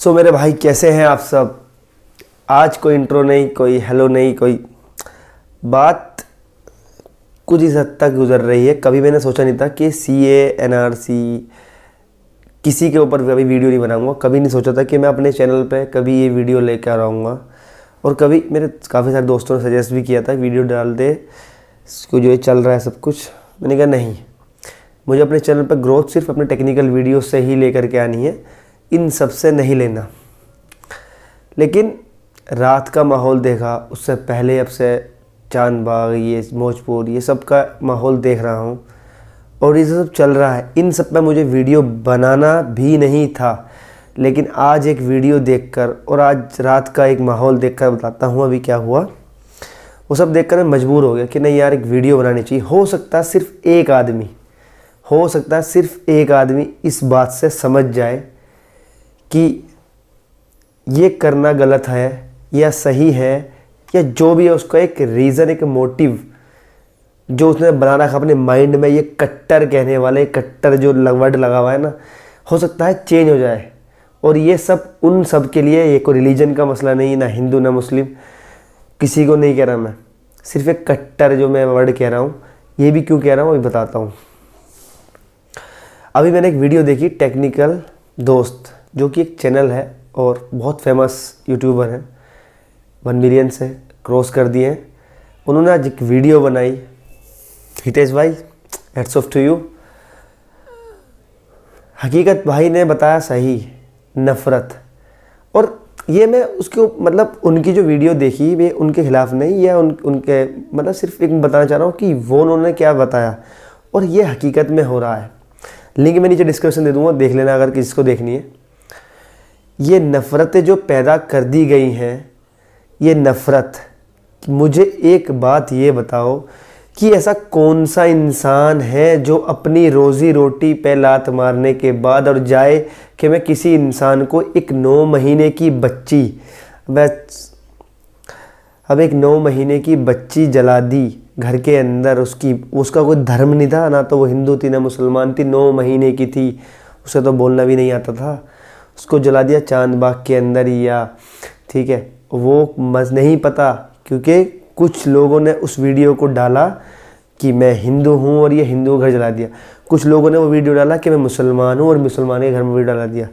सो so, मेरे भाई कैसे हैं आप सब? आज कोई इंट्रो नहीं कोई हेलो नहीं कोई बात कुछ इस हद तक गुजर रही है। कभी मैंने सोचा नहीं था कि सी ए एन आर सी किसी के ऊपर कभी वीडियो नहीं बनाऊँगा। कभी नहीं सोचा था कि मैं अपने चैनल पे कभी ये वीडियो लेकर आऊँगा। और कभी मेरे काफ़ी सारे दोस्तों ने सजेस्ट भी किया था वीडियो डाल दे इसको जो चल रहा है सब कुछ। मैंने कहा नहीं मुझे अपने चैनल पर ग्रोथ सिर्फ़ अपने टेक्निकल वीडियो से ही लेकर के आनी है। इन सबसे नहीं लेना। लेकिन रात का माहौल देखा, उससे पहले अब से चाँद बाग ये मौजपुर ये सब का माहौल देख रहा हूँ। और ये सब चल रहा है। इन सब पे मुझे वीडियो बनाना भी नहीं था, लेकिन आज एक वीडियो देखकर और आज रात का एक माहौल देखकर बताता हूँ अभी क्या हुआ। वो सब देखकर मैं मजबूर हो गया कि नहीं यार, एक वीडियो बनानी चाहिए। हो सकता है सिर्फ़ एक आदमी, हो सकता है सिर्फ़ एक आदमी इस बात से समझ जाए कि ये करना गलत है या सही है या जो भी है, उसका एक रीज़न एक मोटिव जो उसने बना रखा अपने माइंड में ये कट्टर कहने वाले, कट्टर जो वर्ड लगा हुआ है ना, हो सकता है चेंज हो जाए। और ये सब, उन सब के लिए ये कोई रिलीजन का मसला नहीं, ना हिंदू, ना मुस्लिम, किसी को नहीं कह रहा मैं। सिर्फ़ एक कट्टर जो मैं वर्ड कह रहा हूँ, ये भी क्यों कह रहा हूँ, अभी बताता हूँ। अभी मैंने एक वीडियो देखी टेक्निकल दोस्त। जो कि एक चैनल है और बहुत फ़ेमस यूट्यूबर हैं। वन मिलियन से क्रॉस कर दिए हैं। उन्होंने आज एक वीडियो बनाई। हितेश भाई हेड्स ऑफ़ टू यू हकीकत भाई ने बताया सही, नफ़रत। और ये मैं उसके मतलब उनकी जो वीडियो देखी, वे उनके खिलाफ नहीं, या उन, उनके मतलब सिर्फ़ एक बताना चाह रहा हूँ कि वो उन्होंने क्या बताया। और ये हकीकत में हो रहा है। लिंक मैं नीचे डिस्क्रिप्शन दे दूँगा, देख लेना अगर किसी को देखनी है। ये नफ़रतें जो पैदा कर दी गई हैं, ये नफ़रत, मुझे एक बात ये बताओ कि ऐसा कौन सा इंसान है जो अपनी रोज़ी रोटी पे लात मारने के बाद और जाए कि मैं किसी इंसान को एक नौ महीने की बच्ची अब एक नौ महीने की बच्ची जला दी घर के अंदर, उसकी, उसका कोई धर्म नहीं था, ना तो वो हिंदू थी, ना मुसलमान थी, नौ महीने की थी, उसे तो बोलना भी नहीं आता था। उसको जला दिया चाँद बाग के अंदर या, ठीक है? वो मज नहीं पता, क्योंकि कुछ लोगों ने उस वीडियो को डाला कि मैं हिंदू हूँ और ये हिंदू घर जला दिया। कुछ लोगों ने वो वीडियो डाला कि मैं मुसलमान हूँ और मुसलमान के घर में वीडियो डाला दिया।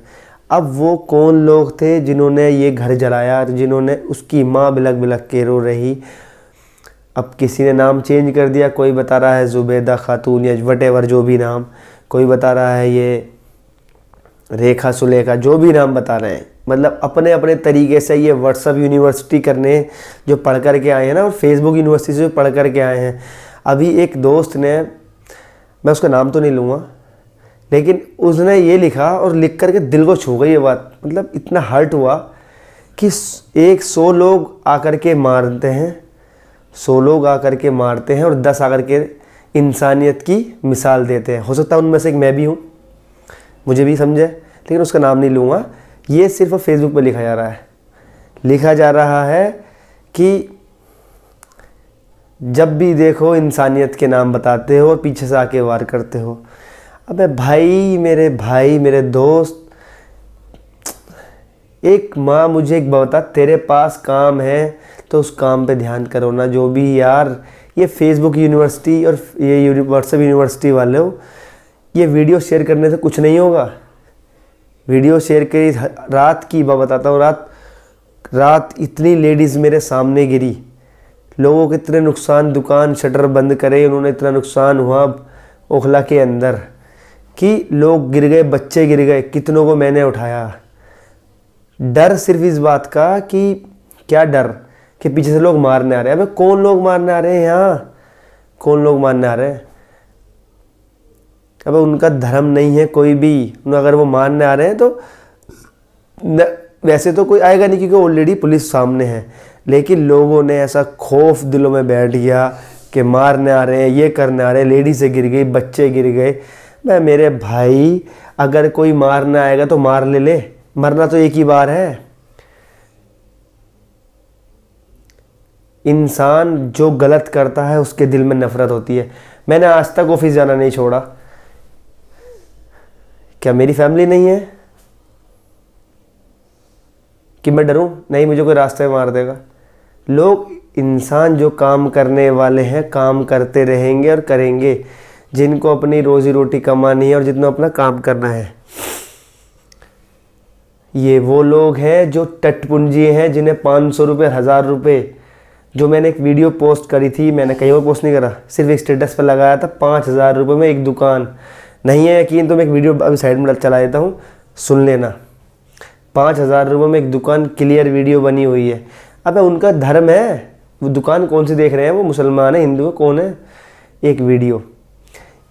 अब वो कौन लोग थे जिन्होंने ये घर जलाया, जिन्होंने उसकी माँ बिलक बिलक के रो रही? अब किसी ने नाम चेंज कर दिया, कोई बता रहा है ज़ुबैदा खातून या वट जो भी नाम, कोई बता रहा है ये रेखा सुलेखा, जो भी नाम बता रहे हैं मतलब अपने अपने तरीके से ये व्हाट्सअप यूनिवर्सिटी करने जो पढ़ कर के आए हैं ना, और फेसबुक यूनिवर्सिटी से पढ़ कर के आए हैं। अभी एक दोस्त ने, मैं उसका नाम तो नहीं लूँगा, लेकिन उसने ये लिखा और लिख कर के दिल को छू गई ये बात। मतलब इतना हर्ट हुआ कि एक सौ लोग आकर के मारते हैं, सौ लोग आकर के मारते हैं और दस आकर के इंसानियत की मिसाल देते हैं। हो सकता है उनमें से एक मैं भी हूँ। मुझे भी समझे, लेकिन उसका नाम नहीं लूँगा। ये सिर्फ़ फेसबुक पर लिखा जा रहा है। लिखा जा रहा है कि जब भी देखो इंसानियत के नाम बताते हो और पीछे से आके वार करते हो। अबे भाई, मेरे भाई, मेरे दोस्त, एक माँ मुझे एक बता तेरे पास काम है तो उस काम पे ध्यान करो ना। जो भी यार, ये फेसबुक यूनिवर्सिटी और ये व्हाट्सएप यूनिवर्सिटी वाले हो ये वीडियो शेयर करने से कुछ नहीं होगा। वीडियो शेयर करी रात की बात बताता हूँ। रात रात इतनी लेडीज़ मेरे सामने गिरी। लोगों के इतने नुकसान, दुकान, शटर बंद करे, उन्होंने इतना नुकसान हुआ ओखला के अंदर कि लोग गिर गए, बच्चे गिर गए, कितनों को मैंने उठाया। डर सिर्फ़ इस बात का कि क्या डर कि पीछे से लोग मारने आ रहे हैं। अबे कौन लोग मारने आ रहे हैं यहाँ? कौन लोग मारने आ रहे हैं? अब उनका धर्म नहीं है कोई भी अगर वो मानने आ रहे हैं तो न, वैसे तो कोई आएगा नहीं क्योंकि ऑलरेडी पुलिस सामने है। लेकिन लोगों ने ऐसा खौफ दिलों में बैठ गया कि मारने आ रहे हैं ये करने आ रहे हैं लेडी से गिर गई बच्चे गिर गए। मैं मेरे भाई अगर कोई मारने आएगा तो मार ले ले मरना तो एक ही बार है। इंसान जो गलत करता है उसके दिल में नफरत होती है। मैंने आज तक ऑफ़िस जाना नहीं छोड़ा। क्या मेरी फैमिली नहीं है? कि मैं डरूं? नहीं, मुझे कोई रास्ते मार देगा। लोग, इंसान जो काम करने वाले हैं, काम करते रहेंगे और करेंगे। जिनको अपनी रोज़ी रोटी कमानी है और जितना अपना काम करना है। ये वो लोग हैं जो टटपुंजी हैं, जिन्हें पाँच सौ रुपये हज़ार रुपये जो मैंने एक वीडियो पोस्ट करी थी, मैंने कहीं और पोस्ट नहीं करा। सिर्फ़ एक स्टेटस पर लगाया था, पाँच हज़ार रुपये में एक दुकान। नहीं है यकीन तो मैं एक वीडियो अभी साइड में चला देता हूँ। सुन लेना। पाँच हज़ार रुपये में एक दुकान क्लियर वीडियो बनी हुई है। अब, उनका धर्म है। वो दुकान कौन सी देख रहे हैं? वो मुसलमान है, हिंदू है, कौन है? एक वीडियो।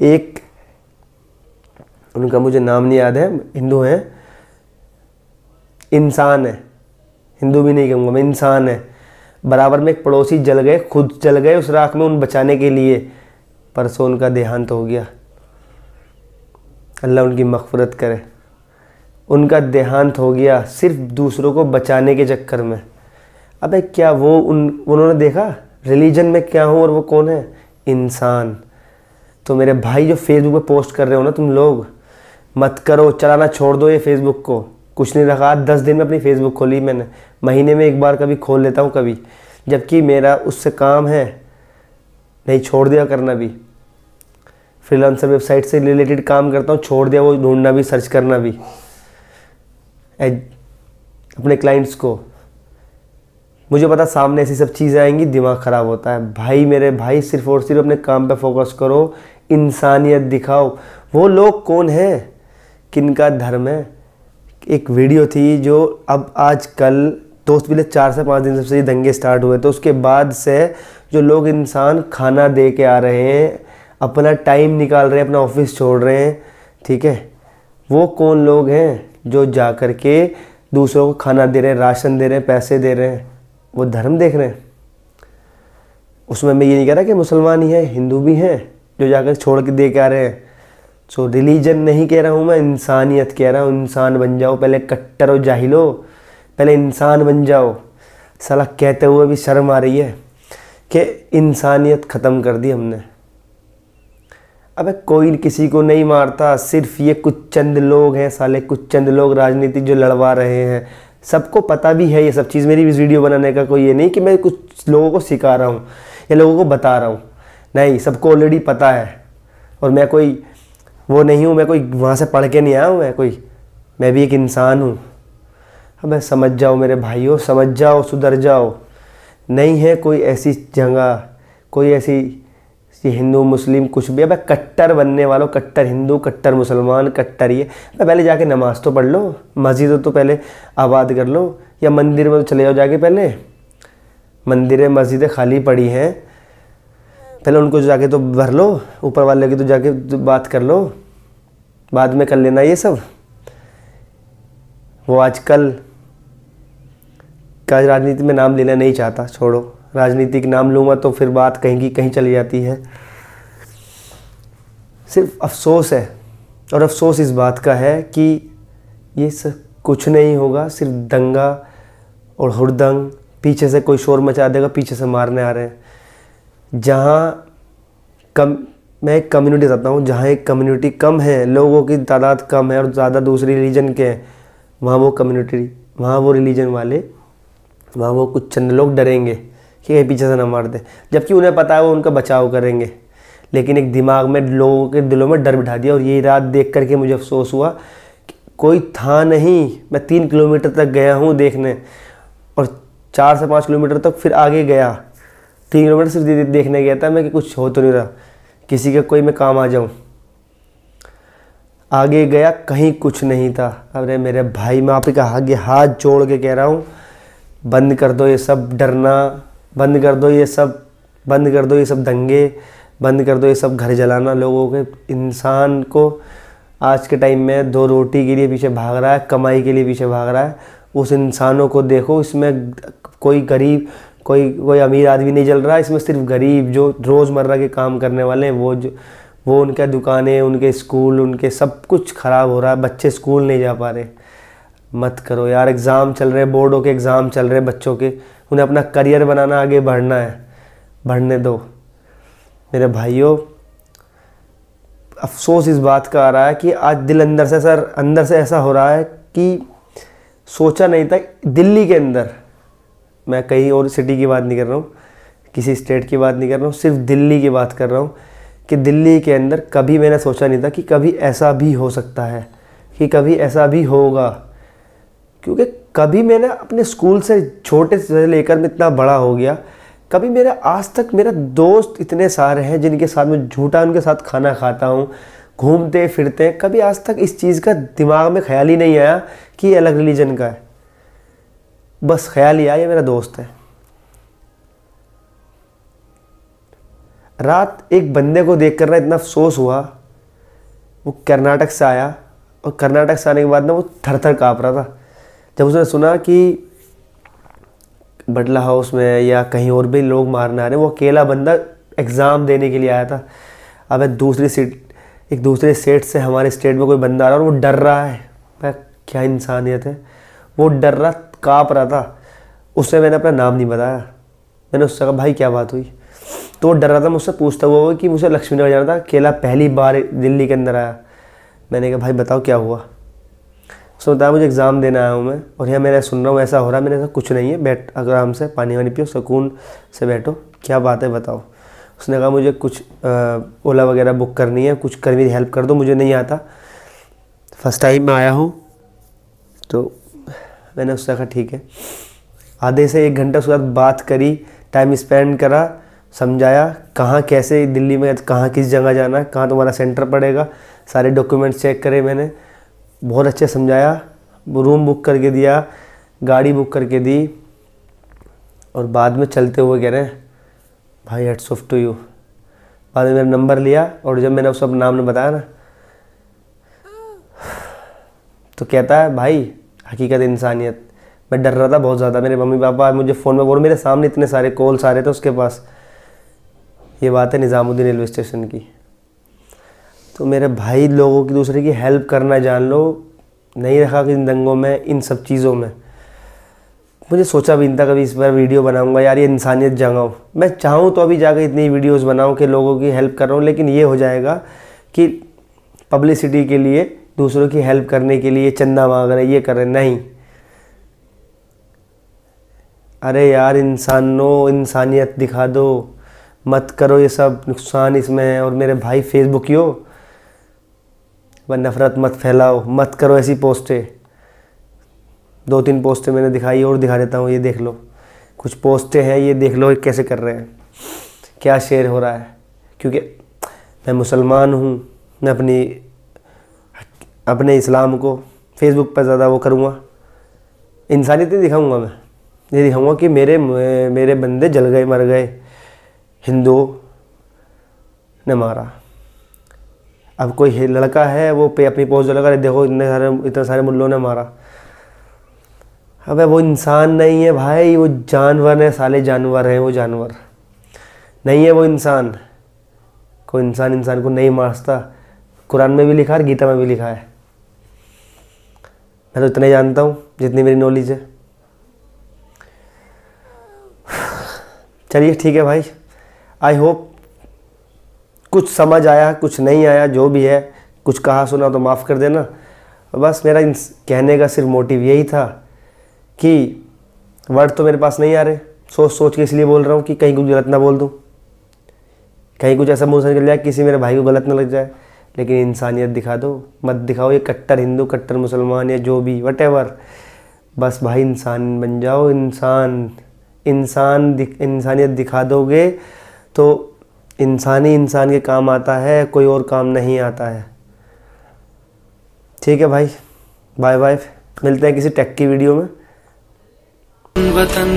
एक, उनका मुझे नाम नहीं याद है, हिंदू हैं। इंसान है। हिंदू भी नहीं कहूँगा, मैं इंसान है। बराबर में एक पड़ोसी जल गए, खुद जल गए, उस राख में उन बचाने के लिए। परसों उनका देहांत हो गया। अल्लाह उनकी मफफरत करे। उनका देहांत हो गया सिर्फ़ दूसरों को बचाने के चक्कर में। अबे क्या वो उन, उन्होंने देखा? रिलीजन में क्या हूँ और वो कौन है? इंसान। तो मेरे भाई जो फेसबुक पे पोस्ट कर रहे हो ना तुम लोग, मत करो, चलाना छोड़ दो ये फेसबुक को। कुछ नहीं रखा दस दिन में अपनी फेसबुक खोली मैंने। महीने में एक बार कभी खोल लेता हूँ कभी, जबकि मेरा उससे काम है, नहीं छोड़ दिया करना भी। फ्रीलांसर वेबसाइट से रिलेटेड काम करता हूँ, छोड़ दिया वो, ढूंढना भी सर्च करना भी। अपने क्लाइंट्स को। मुझे पता सामने ऐसी सब चीज़ें आएँगी, दिमाग ख़राब होता है। भाई मेरे भाई, सिर्फ़ और सिर्फ़ अपने काम पे फोकस करो, इंसानियत दिखाओ। वो लोग कौन हैं? किनका धर्म है? एक वीडियो थी जो अब आज कल दोस्त पिछले चार से पाँच दिन से दंगे स्टार्ट हुए। तो उसके बाद से जो लोग इंसान खाना दे के आ रहे हैं अपना टाइम निकाल रहे हैं, अपना ऑफ़िस छोड़ रहे हैं, ठीक है? वो कौन लोग हैं जो जा कर के दूसरों को खाना दे रहे हैं, राशन दे रहे हैं, पैसे दे रहे हैं? वो धर्म देख रहे हैं। उसमें मैं ये नहीं कह रहा कि मुसलमान ही हैं, हिंदू भी हैं जो जाकर छोड़ के दे के आ रहे हैं। सो रिलीजन नहीं कह रहा हूँ मैं, इंसानियत कह रहा हूँ। इंसान बन जाओ, पहले कट्टर हो जाहिलो पहले इंसान बन जाओ। साला कहते हुए भी शर्म आ रही है कि इंसानियत ख़त्म कर दी हमने। अबे कोई किसी को नहीं मारता, सिर्फ़ ये कुछ चंद लोग हैं साले, कुछ चंद लोग राजनीति जो लड़वा रहे हैं। सबको पता भी है ये सब चीज़, मेरी इस वीडियो बनाने का कोई ये नहीं कि मैं कुछ लोगों को सिखा रहा हूँ, या लोगों को बता रहा हूँ। नहीं, सबको ऑलरेडी पता है। और मैं कोई वो नहीं हूँ, मैं कोई वहाँ से पढ़ के नहीं आया हूँ, मैं कोई, मैं भी एक इंसान हूँ। अब समझ जाओ मेरे भाइयों, समझ जाओ, सुधर जाओ। नहीं है कोई ऐसी जगह, कोई ऐसी कि हिंदू, मुस्लिम कुछ भी अब कट्टर बनने वालों, कट्टर हिंदू, कट्टर मुसलमान, कट्टर ये। पहले जाके नमाज़ तो पढ़ लो, मस्जिद तो पहले आबाद कर लो, या मंदिर में तो चले जाओ जाके पहले। मंदिरें, मस्जिदें खाली पड़ी हैं, पहले उनको जाके तो भर लो, ऊपर वाले की तो जाके तो बात कर लो, बाद में कर लेना ये सब। वो आजकल का राजनीति में नाम लेना नहीं चाहता, छोड़ो। राजनीतिक नाम लूँगा तो फिर बात कहीं की कहीं चली जाती है। सिर्फ़ अफसोस है, और अफसोस इस बात का है कि ये सब कुछ नहीं होगा, सिर्फ़ दंगा और हुरदंग पीछे से कोई शोर मचा देगा, पीछे से मारने आ रहे हैं। जहाँ कम, मैं एक कम्युनिटी चाहता हूँ, जहाँ एक कम्युनिटी कम है, लोगों की तादाद कम है और ज़्यादा दूसरी रिलीजन के हैं, वहाँ वो कम्युनिटी वहाँ वो रिलीजन वाले, वहाँ वो कुछ चंद लोग डरेंगे। कि कहीं पीछे से ना मार दे। जबकि उन्हें पता है वो उनका बचाव करेंगे। लेकिन एक दिमाग में, लोगों के दिलों में डर बिठा दिया और ये रात देख करके मुझे अफसोस हुआ कोई था नहीं। मैं तीन किलोमीटर तक गया हूँ देखने और चार से पाँच किलोमीटर तक फिर आगे गया। तीन किलोमीटर सिर्फ़ देखने गया था मैं कि कुछ हो तो नहीं रहा। किसी का कोई मैं काम आ जाऊँ। आगे गया, कहीं कुछ नहीं था। अरे मेरे भाई, मैं आप का आगे हाथ जोड़ के कह रहा हूँ, बंद कर दो ये सब, डरना बंद कर दो ये सब, बंद कर दो ये सब दंगे, बंद कर दो ये सब घर जलाना लोगों के, इंसान को आज के टाइम में दो रोटी के लिए पीछे भाग रहा है, कमाई के लिए पीछे भाग रहा है, उस इंसानों को देखो, इसमें कोई गरीब, कोई कोई अमीर आदमी नहीं जल रहा, इसमें सिर्फ़ गरीब जो रोज़मर्रा के काम करने वाले हैं, वो जो, वो उनके दुकानें, उनके स्कूल, उनके सब कुछ ख़राब हो रहा है, बच्चे स्कूल नहीं जा पा रहे। मत करो यार, एग्ज़ाम चल रहे बोर्डों के एग्ज़ाम चल रहे बच्चों के उन्हें अपना करियर बनाना, आगे बढ़ना है। बढ़ने दो। मेरे भाइयों, अफसोस इस बात का आ रहा है कि आज दिल अंदर से, सर, अंदर से ऐसा हो रहा है कि सोचा नहीं था, दिल्ली के अंदर। मैं कहीं और सिटी की बात नहीं कर रहा हूँ, किसी स्टेट की बात नहीं कर रहा हूँ, सिर्फ़ दिल्ली की बात कर रहा हूँ कि दिल्ली के अंदर कभी मैंने सोचा नहीं था कि कभी ऐसा भी हो सकता है, कि कभी ऐसा भी होगा। क्योंकि कभी मैंने अपने स्कूल से छोटे से लेकर मैं इतना बड़ा हो गया, कभी मेरा आज तक मेरा दोस्त इतने सारे हैं जिनके साथ मैं झूठा, उनके साथ खाना खाता हूँ, घूमते, फिरते हैं। कभी आज तक इस चीज़ का दिमाग में ख्याल ही नहीं आया कि ये अलग रिलीजन का है। बस ख्याल ही आया मेरा दोस्त है। रात एक बंदे को देख कर ना इतना अफसोस हुआ, वो कर्नाटक से आया और कर्नाटक से आने के बाद ना वो थर थर काँप रहा था। जब उसने सुना कि बटला हाउस में या कहीं और भी लोग मारने आ रहे हैं, वो अकेला बंदा एग्ज़ाम देने के लिए आया था। अब दूसरी सीट, एक दूसरे स्टेट से हमारे स्टेट में कोई बंदा आ रहा है और वो डर रहा है। मैं, क्या इंसानियत है? वो डर रहा, काँप रहा था। उससे मैंने अपना नाम नहीं बताया। मैंने उससे कहा, भाई, क्या बात हुई? तो वो डर रहा था, मुझसे पूछता हुआ कि मुझे लक्ष्मी नगर जाना था। अकेला पहली बार दिल्ली के अंदर आया। मैंने कहा, भाई, बताओ, क्या हुआ? उसने बताया मुझे एग्ज़ाम देना आया हूँ मैं। और यहाँ मेरा सुन रहा हूँ, ऐसा हो रहा है मैंने ऐसा कुछ नहीं है। बैठ आराम से पानी वानी पियो, सुकून से बैठो। क्या बात है, बताओ। उसने कहा, मुझे कुछ ओला वगैरह बुक करनी है, कुछ कर मेरी हेल्प कर दो, मुझे नहीं आता। फ़र्स्ट टाइम मैं आया हूँ। तो मैंने उससे कहा, ठीक है। आधे से एक घंटा उसके बाद बात करी टाइम स्पेंड करा, समझाया, कहाँ, कैसे दिल्ली में, कहाँ, किस जगह जाना है, कहाँ तुम्हारा सेंटर पड़ेगा। सारे डॉक्यूमेंट्स चेक करे मैंने। बहुत अच्छे समझाया, रूम बुक करके दिया, गाड़ी बुक करके दी और बाद में चलते हुए कह रहे हैं, भाई हेड्स ऑफ़ टू यू बाद में मेरा नंबर लिया और जब मैंने उसको नाम ने बताया ना तो कहता है, भाई, हकीकत इंसानियत। मैं डर रहा था बहुत ज़्यादा। मेरे मम्मी पापा मुझे फ़ोन में बोल मेरे सामने इतने सारे कॉल्स आ रहे थे उसके पास। ये बात है निज़ामुद्दीन रेलवे स्टेशन की। तो मेरे भाई लोगों की दूसरे की हेल्प करना जान लो। नहीं रखा कि इन दंगों में, इन सब चीज़ों में। मुझे सोचा भी नहीं था कभी इस बार वीडियो बनाऊँगा। यार, ये इंसानियत जगाऊँ मैं चाहूँ तो अभी जाकर इतनी वीडियोस बनाऊँ कि लोगों की हेल्प कर रहा हूँ, लेकिन ये हो जाएगा कि पब्लिसिटी के लिए, दूसरों की हेल्प करने के लिए चंदा मांग रहे ये कर रहे नहीं। अरे यार, इंसानों, इंसानियत दिखा दो। मत करो ये सब नुकसान इसमें। है और मेरे भाई फेसबुक हो वह नफ़रत मत फैलाओ, मत करो ऐसी पोस्टें। दो तीन पोस्टें मैंने दिखाई और दिखा देता हूँ, ये देख लो। कुछ पोस्टें हैं, ये देख लो कैसे कर रहे हैं। क्या शेयर हो रहा है? क्योंकि मैं मुसलमान हूँ, मैं अपनी, अपने इस्लाम को, फेसबुक पर ज़्यादा वो करूँगा। इंसानियत ही दिखाऊँगा मैं। ये दिखाऊँगा कि मेरे मेरे बंदे जल गए, मर गए। हिंदू ने मारा। अब कोई लड़का है, वो पे अपनी पोस्ट लगा रहे देखो इतने सारे इतने सारे मुल्लों ने मारा। अबे वो इंसान नहीं है भाई, वो जानवर है, साले जानवर हैं, वो जानवर। नहीं है वो इंसान। कोई इंसान इंसान को नहीं मारता। कुरान में भी लिखा है गीता में भी लिखा है। मैं तो इतना जानता हूँ, जितनी मेरी नॉलेज है। चलिए, ठीक है भाई। आई होप कुछ समझ आया, कुछ नहीं आया, जो भी है, कुछ कहा, सुना तो माफ़ कर देना। बस मेरा इन कहने का सिर्फ़ मोटिव यही था कि वर्ड तो मेरे पास नहीं आ रहे। सोच सोच के इसलिए बोल रहा हूँ कि कहीं कुछ गलत ना बोल दूँ। कहीं कुछ ऐसा मुँह से निकल जाए किसी मेरे भाई को गलत ना लग जाए। लेकिन इंसानियत दिखा दो, मत दिखाओ, ये कट्टर हिंदू, कट्टर मुसलमान, या जो भी वट बस भाई, इंसान बन जाओ, इंसान इंसान दिख, इंसानियत दिखा दोगे तो इंसान ही इंसान के काम आता है, कोई और काम नहीं आता है। ठीक है भाई बाय बाय मिलते हैं किसी टेक की वीडियो में। वतन